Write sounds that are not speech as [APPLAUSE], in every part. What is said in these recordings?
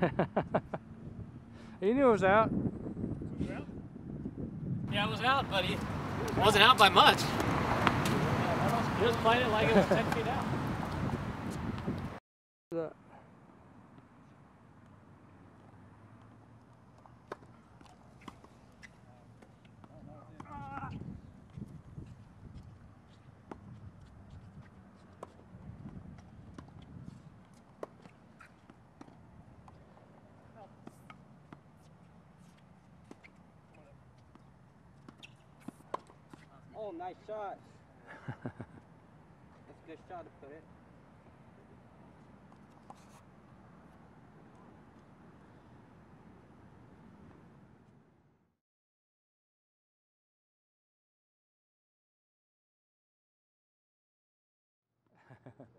[LAUGHS] he knew it was out. Yeah, it was out, buddy. he wasn't out by much. He was playing it like it was 10 feet out. [LAUGHS] Oh, nice shot. [LAUGHS] That's a good shot to put it. [LAUGHS]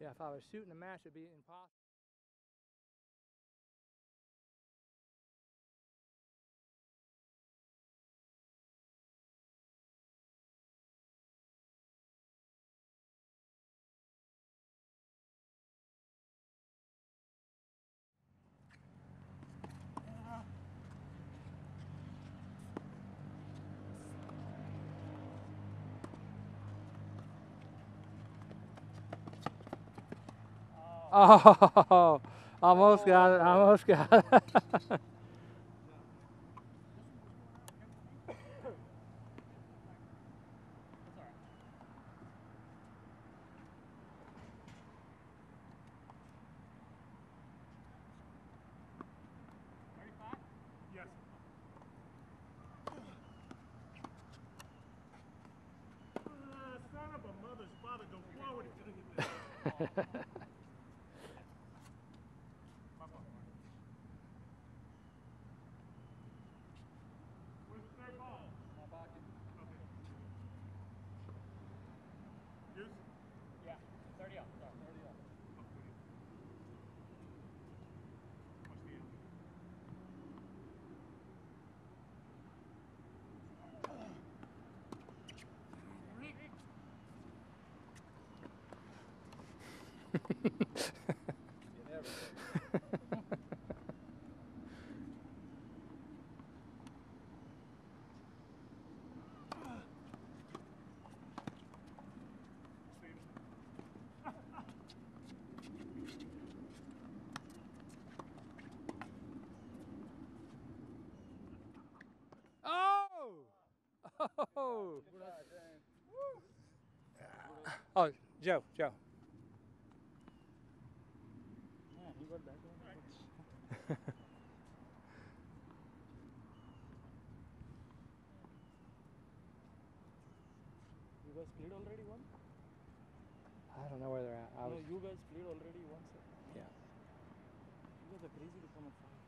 Yeah, if I was shooting a match, it'd be impossible. Oh, almost got it. Almost got it. Yes. Uh, [LAUGHS] son [LAUGHS] Oh! [LAUGHS] oh! Oh! [LAUGHS] [LAUGHS] you guys played already one? I don't know where they're at. I no, you guys played already once. Yeah. You guys are crazy to come and fight.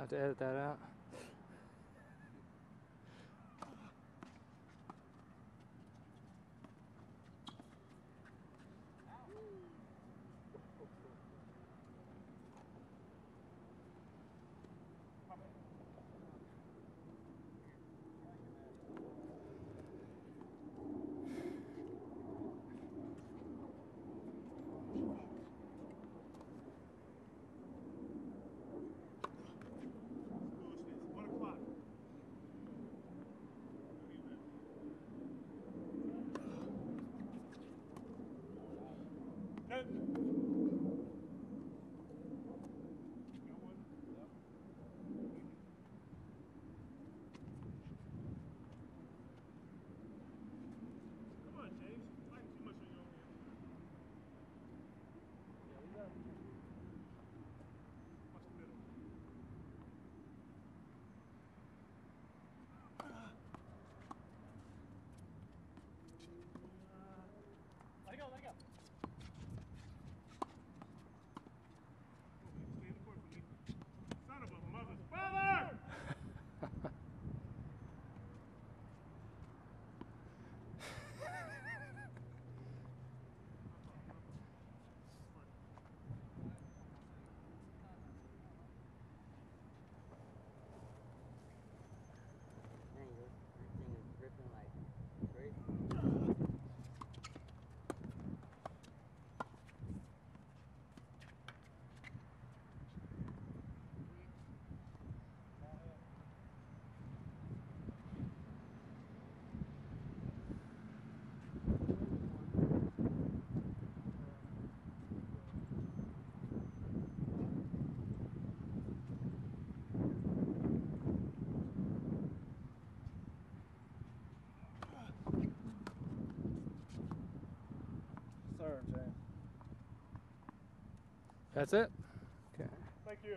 I have to edit that out. Amen. That's it? Okay. Thank you.